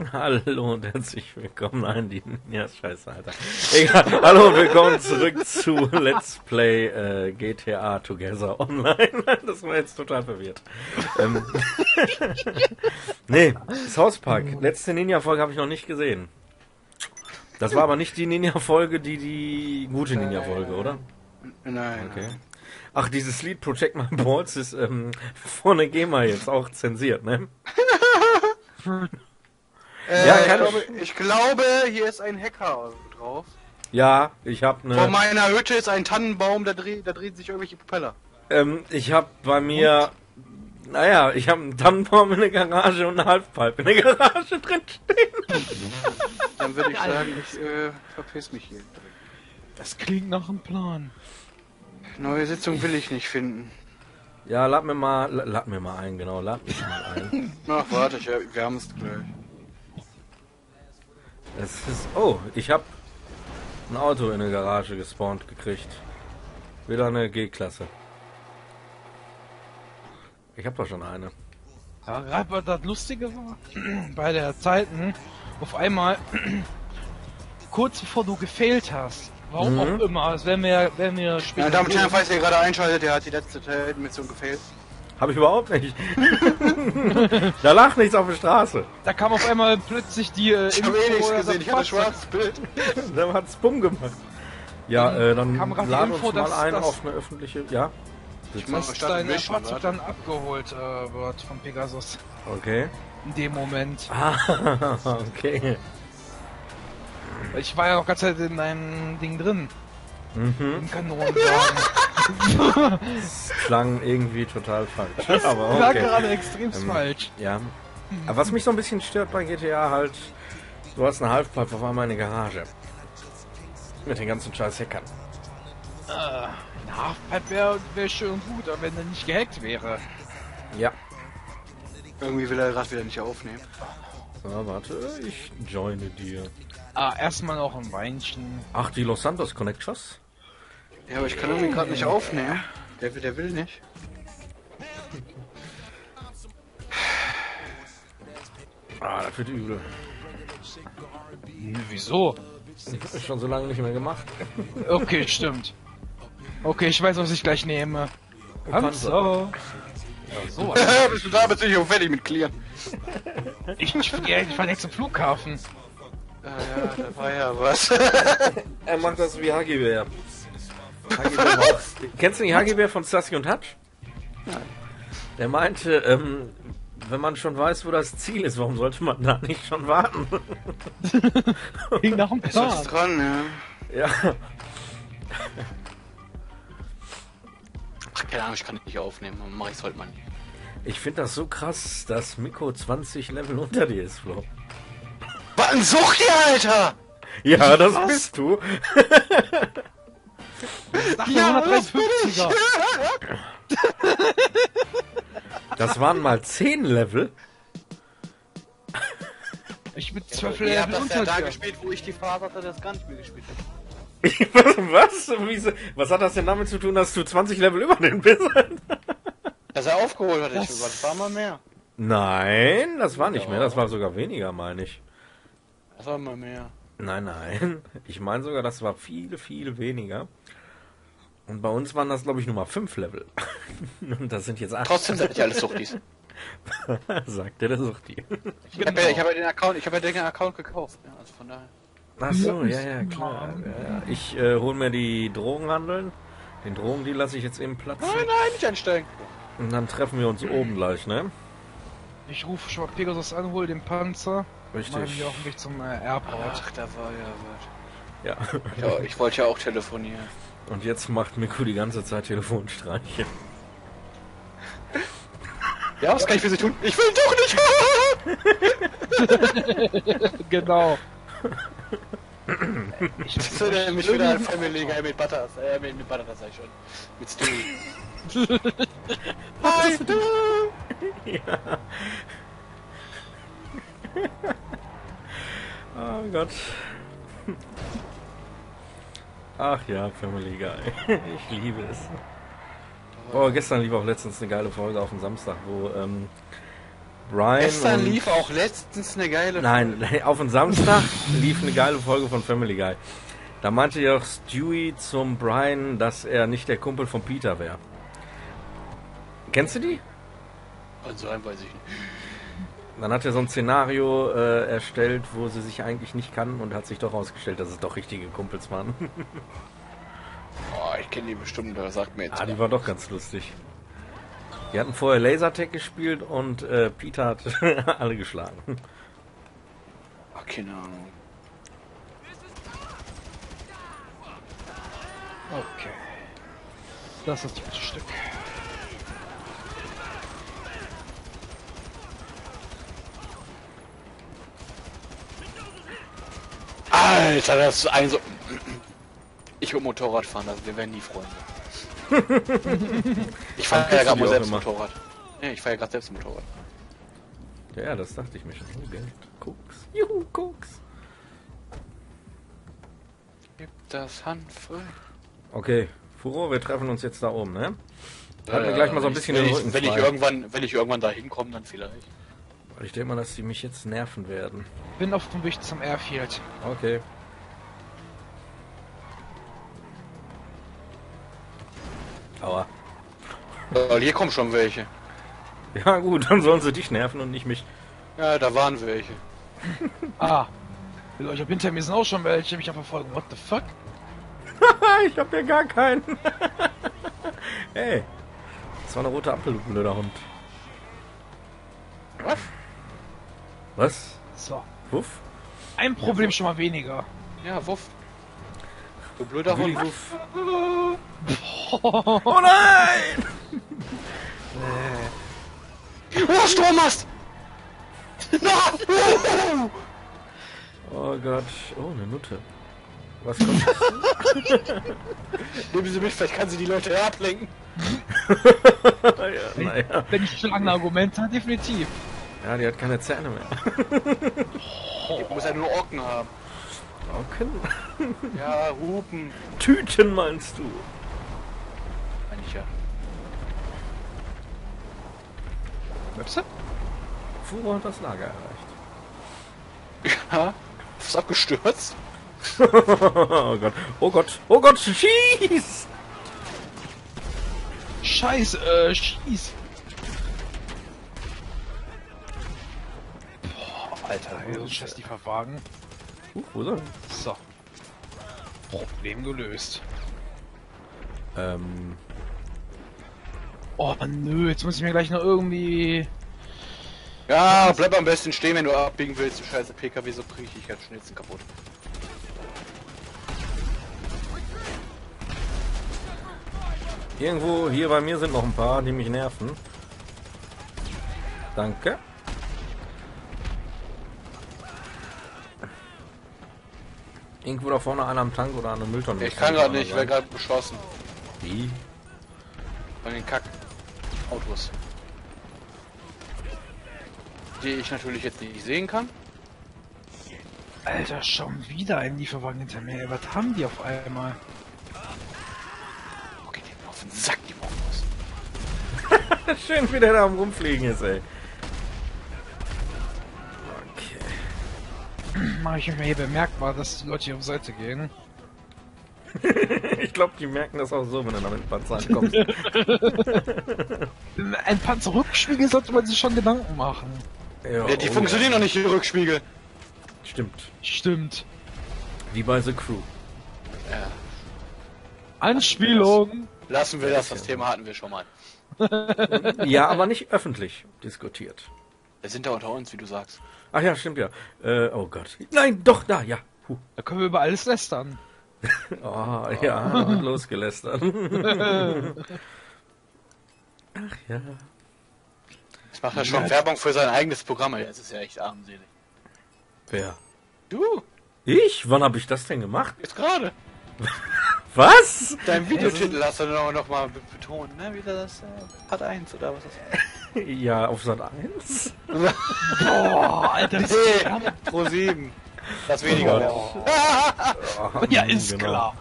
Hallo und herzlich willkommen. Nein, die. Ja, scheiße, Alter. Egal. Hallo und willkommen zurück zu Let's Play äh, GTA Together Online. Das war jetzt total verwirrt. Ähm, nee, South Park. Letzte Ninja-Folge habe ich noch nicht gesehen. Das war aber nicht die Ninja-Folge, die die gute Ninja-Folge, oder? Nein. Okay. Ach, dieses Lied Protect My Balls ist ähm, vorne GEMA jetzt auch zensiert, ne? Äh, Ja, ich, glaube, ich glaube, hier ist ein Hacker drauf. Ja, ich habe Vor ne, meiner Hütte ist ein Tannenbaum, da, dreh, da drehen sich irgendwelche Propeller. ähm, ich habe bei mir, naja, ich habe einen Tannenbaum in der Garage und eine Halfpipe in der Garage drin stehen. Dann würde ich sagen, ich äh, verpiss mich hier. Das klingt nach einem Plan. Neue Sitzung will ich nicht finden. Ja, lad mir mal, la- lad mir mal ein, genau, lad mich mal ein. Ach, warte, ich, wir haben es gleich. Es ist, oh, ich habe ein Auto in der Garage gespawnt gekriegt. Wieder eine G-Klasse. Ich habe doch schon eine. Ja, gerade was das Lustige war, bei der Zeiten, auf einmal, kurz bevor du gefehlt hast, warum Mhm. auch immer, das werden wir, werden wir später Meine Damen und Herren, falls ihr gerade einschaltet, der hat die letzte Mission gefehlt. Habe ich überhaupt nicht. da lag nichts auf der Straße. da kam auf einmal plötzlich die äh, Ich habe eh Info, nichts dass gesehen, das ich hatte ein schwarzes Bild. Da hat's bumm gemacht. Ja, äh, dann kam grad die lad Info, uns mal dass ein das- auf eine öffentliche. Ja, Ich dass Start dein Fahrzeug dann abgeholt äh, wird von Pegasus. okay. In dem Moment. Ah, okay. Ich war ja noch ganz Zeit in deinem Ding drin. Mhm. Im Kanonenwagen. Das klang irgendwie total falsch. Aber War okay. gerade extrem Ähm, falsch. Ja. Aber was mich so ein bisschen stört bei GTA halt, du hast eine Halfpipe auf einmal in der Garage. Mit den ganzen scheiß Hackern. Äh, ein Halfpipe wäre wär schön und gut, aber wenn er nicht gehackt wäre. Ja. Irgendwie will er gerade wieder nicht aufnehmen. So, warte, ich joine dir. Ah, erstmal noch ein Weinchen. Ach, die Los Santos Connectors? Ja, aber ich kann irgendwie gerade nicht aufnehmen. Der, will- der will nicht. Ah, das wird übel. Hm, Wieso? Ist schon so lange nicht mehr gemacht. Okay, stimmt. Okay, ich weiß, was ich gleich nehme. Ja, so. Bist du da, bist du nicht auch fertig mit Clearen? Ich, ich, ich war direkt zum Flughafen. Ah, ja, da war ja was. Er macht das wie Hagibär. Hagibär war- Kennst du den Hagibär von Sassy und Hutch? Der meinte, ähm, wenn man schon weiß, wo das Ziel ist, warum sollte man da nicht schon warten? Ging nach dem Ist was Plan. dran, ja. ja. Ach, keine Ahnung, ich kann nicht aufnehmen. Mach ich's heute mal nicht. Ich finde das so krass, dass Miko 20 Level unter dir ist, Flo. Was ein Sucht ihr, Alter! Ja, das bist du. Nach der 153er. Das waren mal 10 Level. Ich bin 12 Ihr habt Level das ja unter da dir. gespielt, wo ich die Phase hatte, das gar nicht mehr gespielt habe. Was? Wieso? Was hat das denn damit zu tun, dass du 20 Level über den bist? Dass er aufgeholt hat, ich Das- war mal mehr. Nein, das war nicht mehr. Das war sogar weniger, meine ich. Das war mal mehr. Nein, nein. Ich meine sogar, das war viel, viel weniger. Und bei uns waren das, glaube ich, nur mal 5 Level. Und das sind jetzt 8. Trotzdem seid ihr alles Suchtis. Sagt der, der sucht die. Ich habe ja, hab ja den Account, ich habe ja den Account gekauft. Ja, also von daher. Ach so, ja, ja, klar. Ja, ja. Ich äh, hole mir die Drogenhandeln. Den Drogen, die lasse ich jetzt eben platzen. Nein, nein, nicht einsteigen. Und dann treffen wir uns oben gleich, ne? Ich rufe schon mal Pegasus an, hol den Panzer. Machen Richtig. wir auf dem Weg zum äh, Airport. Ach, da war ja was. Ja. Ja, ich wollte ja auch telefonieren. Und jetzt macht Miku die ganze Zeit Telefonstreiche. Ja, was kann ich für Sie tun? Ich will doch nicht! Genau. ich Das wird er mich wieder an Family Guy mit Butters. Äh, mit, mit Butters sag ich schon. Mit Stewie. Hi, du! ja. oh Gott. Ach ja, Family Guy. Ich liebe es. Oh, gestern lief auch letztens eine geile Folge auf dem Samstag, wo ähm, Brian Gestern lief auch letztens eine geile Nein, auf den Samstag lief eine geile Folge von Family Guy. Da meinte ja auch Stewie zum Brian, dass er nicht der Kumpel von Peter wäre. Kennst du die? Also ein weiß ich nicht. Dann hat er so ein Szenario äh, erstellt, wo sie sich eigentlich nicht kannten und hat sich doch herausgestellt, dass es doch richtige Kumpels waren. Oh, ich kenne die bestimmt, das sagt mir jetzt. ah, die war doch ganz lustig. Die hatten vorher Lasertag gespielt und äh, Peter hat alle geschlagen. Ach, keine Ahnung. Okay. Das ist das Stück. Alter, das ist ein so. Ich will Motorrad fahren, also wir werden nie Freunde. ich fahre ja gerade selbst immer. Motorrad. Ja, ich fahre ja gerade selbst Motorrad. Ja, ja, das dachte ich mir schon. Oh, Geld. Koks. Juhu, Koks. Gib das handvoll. Okay, Furo, wir treffen uns jetzt da oben, ne? Halt mir gleich mal so ein bisschen wenn den ich, Rücken wenn ich frei. irgendwann, wenn ich irgendwann da hinkomme, dann vielleicht. Ich denke mal, dass die mich jetzt nerven werden. Bin auf dem Weg zum Airfield. Okay. Aua. Weil hier kommen schon welche. Ja gut, dann sollen sie dich nerven und nicht mich. Ja, da waren welche. Ah. Will euch hinter mir sind auch schon welche, mich verfolgen. What the fuck? ich hab ja gar keinen. hey. Das war eine rote Ampel, du blöder Hund. Was? Was? So. Wuff? Ein Problem schon mal weniger. Ja, Wuff. Du blöder Hund. Wuff. Oh nein! Oh, Strommast! Na! Oh Gott. Oh, eine Nutte. Was kommt jetzt? Nehmen Sie mit, vielleicht kann sie die Leute ja ablenken. ja, naja. Wenn ich schon lange Argumente habe, definitiv. Ja, die hat keine Zähne mehr. Die muss ja nur Ocken haben. Augen? Ja, Hupen. Tüten meinst du? Meine ich ja. Website? Furo hat das Lager erreicht. Ja? Ist abgestürzt? oh Gott. Oh Gott. Oh Gott, schieß! Scheiße, äh, schieß. Alter, so ein scheiß Lieferwagen. Uh, wo ist er? So. Problem gelöst. Ähm, Oh nö, jetzt muss ich mir gleich noch irgendwie. Ja, bleib am besten stehen, wenn du abbiegen willst, du scheiße PKW, so krieg ich dich ganz schnellsten kaputt. irgendwo hier bei mir sind noch ein paar, die mich nerven. Danke. Irgendwo da vorne einer am Tank oder an einem Mülltonne. Ich kann gerade nicht, ich werde gerade beschossen. Wie? Von den Kack Autos. Die ich natürlich jetzt nicht sehen kann. Alter, schon wieder ein Lieferwagen hinter mir. Was haben die auf einmal? Okay, die auf den Sack, die Bombos. Schön, wie der da am rumfliegen ist, ey. Mache ich mir hier bemerkbar, dass die Leute hier auf Seite gehen. Ich glaube, die merken das auch so, wenn du da mit dem Panzer ankommst. Ein Panzerrückspiegel sollte man sich schon Gedanken machen. ja, Ja, die oh, funktionieren noch nicht, die Rückspiegel. Stimmt. Stimmt. Wie bei The Crew. Ja. Anspielung. Lassen wir das, das Thema hatten wir schon mal. Ja, aber nicht öffentlich diskutiert. Wir sind da unter uns, wie du sagst. Ach ja, stimmt ja. Äh, oh Gott. Nein, doch, da, ja. Puh. Da können wir über alles lästern. Oh, ja, losgelästert. Ach ja. Das macht ja schon Werbung für sein eigenes Programm, ey. Das ist ja echt armselig. Wer? Du, Ich? Wann habe ich das denn gemacht? jetzt gerade. Was? Dein Videotitel hast du noch, noch mal be- betont, ne? Wieder das äh, Part 1 oder was ist das? Ja, auf Sat 1? Boah, Alter, das ist Nee, Pro 7. Das weniger Oh. Oh, Ja, ist genau. klar.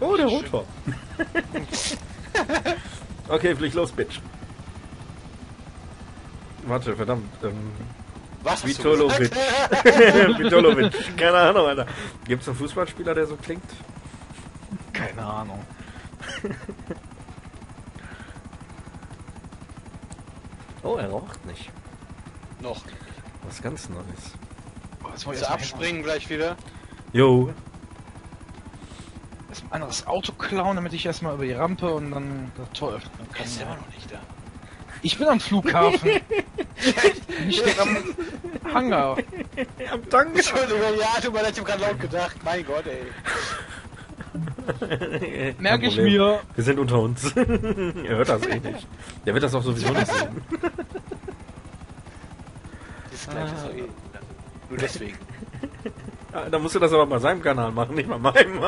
Oh, der Rotor. okay, flieg los, Bitch. warte, verdammt. Ähm, Was Vitolovic. Vitolovic. Keine Ahnung, Alter. Gibt es einen Fußballspieler, der so klingt? Keine Ahnung. Oh, er raucht nicht. Noch. Was ganz Neues. Oh, jetzt Willst ich du abspringen gleich wieder? Jo. erst ein anderes Auto klauen, damit ich erstmal über die Rampe und dann Tor öffnen Er kann. ist immer noch nicht da. Ich bin am Flughafen. ich stehe am Hangar. Am Tank. Entschuldigung, ja, tut mir leid, ich hab grad laut gedacht. Mein Gott, ey. Merke ich mir. Wir sind unter uns. er hört das eh nicht. Der wird das auch sowieso nicht sehen. Das gleiche ist doch eh. Nur deswegen. Ja, Da musst du das aber bei seinem Kanal machen, nicht bei meinem.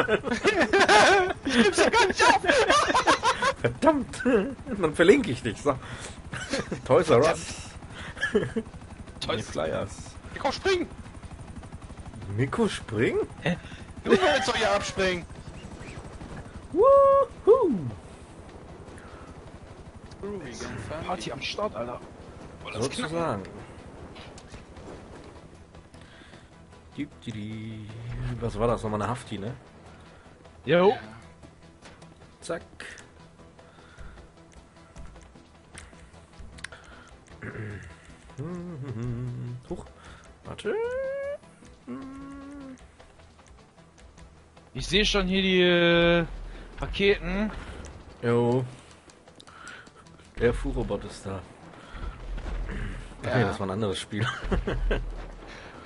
Verdammt. Dann verlinke ich dich. So. Toys R Us. Toll. Flyers. Ja, komm, spring! Miko Spring? Du willst doch hier abspringen! Woohoo! Party am Start, Alter. Oh, das. Sozusagen. Was war das? Nochmal eine Hafti, ne? Jo. Zack. Huch. Warte. Ich sehe schon hier die äh, Raketen. Jo. Der Furobot ist da. Ja. nee, das war ein anderes Spiel.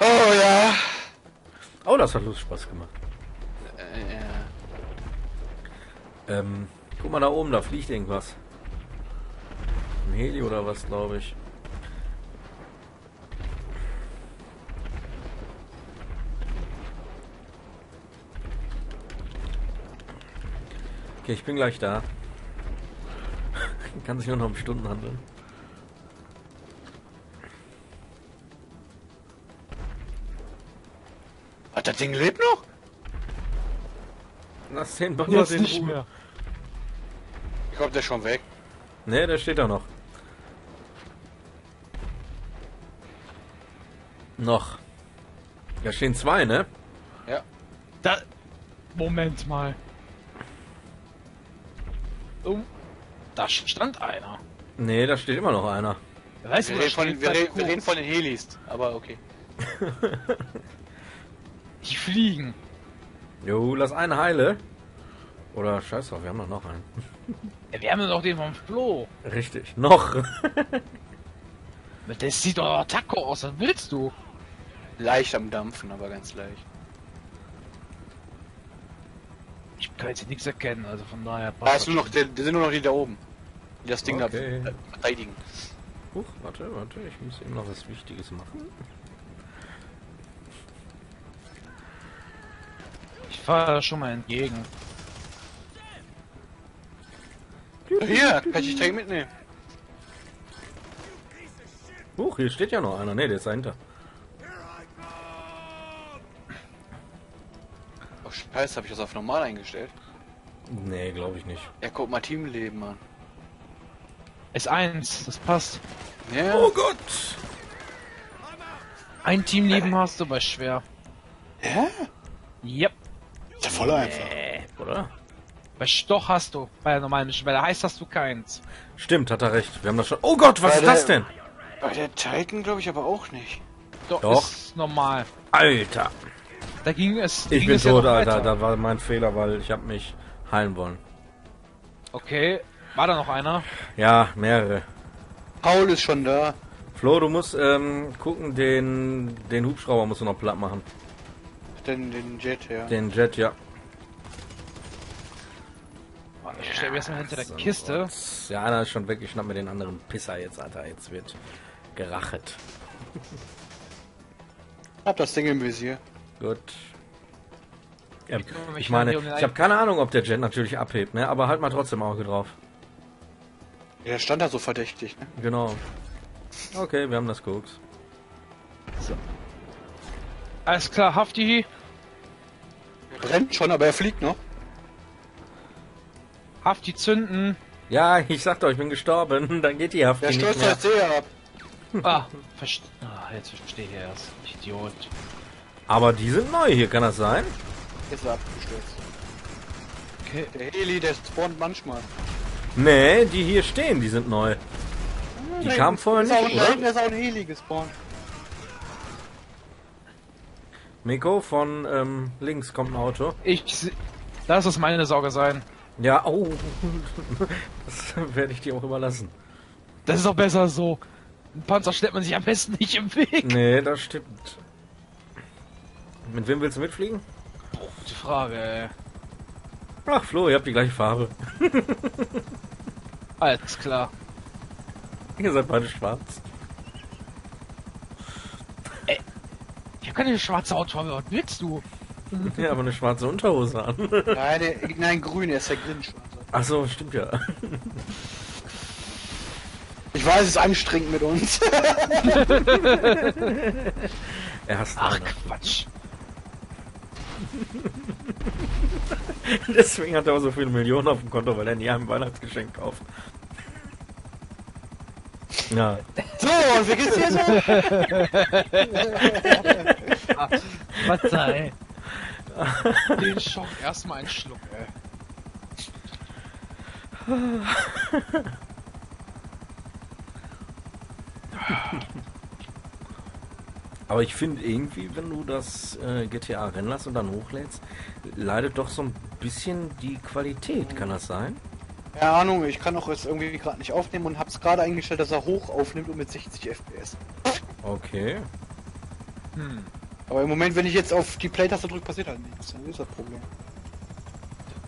Oh ja! Oh, das hat Lust Spaß gemacht. Äh. Ähm, guck mal da oben, da fliegt irgendwas. Ein Heli oder was, glaube ich. Okay, ich bin gleich da. Kann sich nur noch um Stunden handeln. Was, das Ding lebt noch? Lass den Ball Jetzt in nicht Ruhe. mehr. Ich glaube, der ist schon weg. Ne, der steht da noch. Noch. Da stehen zwei, ne? Ja. Da. Moment mal. Oh. Da stand einer. Ne, da steht immer noch einer. Weißt Wir du, reden, von, wir, reden, wir reden von den Helis, aber okay. Die fliegen. Jo, lass einen heile. Oder scheiß drauf, wir haben doch noch einen. Ja, wir haben ja noch den vom Flo. Richtig, noch. Das sieht doch Taco aus, was willst du? Leicht am Dampfen, aber ganz leicht. Ich kann jetzt hier nichts erkennen, also von daher Da ist nur noch, der, der sind nur noch die da oben. Die das Ding Okay. da verteidigen. Huch, warte, warte, ich muss eben noch was Wichtiges machen. Ich fahre schon mal entgegen. Hier, kann ich dich mitnehmen. Huch, hier steht ja noch einer. Ne, der ist dahinter. Scheiße, habe ich das auf normal eingestellt? Nee, glaube ich nicht. Ja, guck mal, Teamleben an. S1, das passt. Ja, Oh Gott! Ein Teamleben hast du, aber schwer. ja? Yep. Ist ja voll einfach. Äh, oder? Bei Stoch hast du. Bei der normalen Mission. Bei der Heiß hast du keins. Stimmt, hat er recht. Wir haben das schon. Oh Gott, was Bei ist das der- denn? Bei der Titan glaube ich aber auch nicht. Doch, Doch. ist normal. Alter! Da ging es. da Ich ging bin es ja tot, noch Alter. Da war mein Fehler, weil ich habe mich heilen wollen. Okay. War da noch einer? Ja, mehrere. Paul ist schon da. Flo, du musst ähm, gucken, den, den Hubschrauber musst du noch platt machen. Den, den Jet, ja. Den Jet, ja. Ich stelle mir erstmal hinter der So, Kiste. Ja, einer ist schon weg. Ich schnapp mir den anderen Pisser jetzt, Alter. Jetzt wird gerachet. Hab das Ding im Visier. Gut. Ja, ich meine, um ich habe keine Ahnung, ob der Jet natürlich abhebt, ne? Aber halt mal trotzdem Auge drauf. Ja, der stand da so verdächtig, ne? Genau. Okay, wir haben das Koks. Alles klar, Hafti. Brennt schon, aber er fliegt noch. Hafti zünden. Ja, ich sagte euch, ich bin gestorben. Dann geht die Haft Der nicht stürzt mehr. das See ab. Ah, verst ah, jetzt verstehe ich erst. Ich Idiot. Aber die sind neu hier, kann das sein? Jetzt ist er abgestürzt. Okay. Der Heli, der spawnt manchmal. Nee, die hier stehen, die sind neu. Die Da kamen vorher auch- nicht, Da oder? hinten ist auch ein Heli gespawnt. Miko, von ähm, links kommt ein Auto. Ich Lass es meine Sorge sein. Ja, oh. Das werde ich dir auch überlassen. Das ist doch besser so. Ein Panzer stellt man sich am besten nicht im Weg. Nee, das stimmt. Mit wem willst du mitfliegen? Gute Frage, ey. Ach, Flo, ihr habt die gleiche Farbe. Alles klar. Ihr seid beide schwarz. Ich habe keine schwarze Hautfarbe. Was willst du? Ja, aber eine schwarze Unterhose an. Nein, der, nein, grün, er ist der Grinch. Ach so, stimmt ja. Ich weiß, es ist anstrengend mit uns. Er hasst Ach, Ach. Quatsch. Deswegen hat er auch so viele Millionen auf dem Konto, weil er nie ein Weihnachtsgeschenk kauft. Ja. So, und wie geht's dir so? Was sei? Den Schock erstmal einen Schluck, ey. Aber ich finde irgendwie, wenn du das äh, GTA rennen lässt und dann hochlädst, leidet doch so ein bisschen die Qualität. Kann das sein? Keine Ahnung, ich kann auch jetzt irgendwie gerade nicht aufnehmen und hab's gerade eingestellt, dass er hoch aufnimmt und mit 60 FPS. Okay. Hm. Aber im Moment, wenn ich jetzt auf die Play-Taste drücke, passiert halt nichts. Das ist das Problem.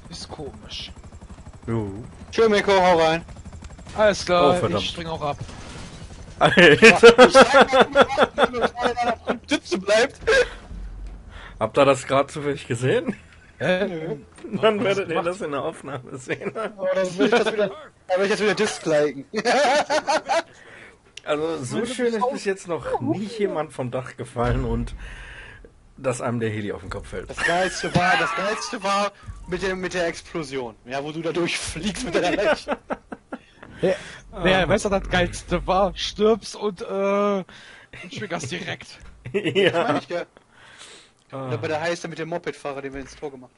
Ist komisch. Jo. Tschö, Miko, hau rein. Alles klar, Oh, ich spring auch ab. Alter. Sitze bleibt. Habt ihr das gerade zufällig gesehen? Hä? Dann werdet ihr das in der Aufnahme sehen. Aber dann will ich das wieder, dann will ich das wieder disliken. Also so schön ist bis jetzt noch nie jemand vom Dach gefallen und dass einem der Heli auf den Kopf fällt. Das geilste war, das geilste war mit der, mit der Explosion. Ja, wo du da durchfliegst mit deiner Leiche. Ja, ja, weißt du, was das Geilste war? Stirbst und, äh, triggerst direkt. Meine ja. ich, ja. Oder bei der Heiße mit dem Mopedfahrer, den wir ins Tor gemacht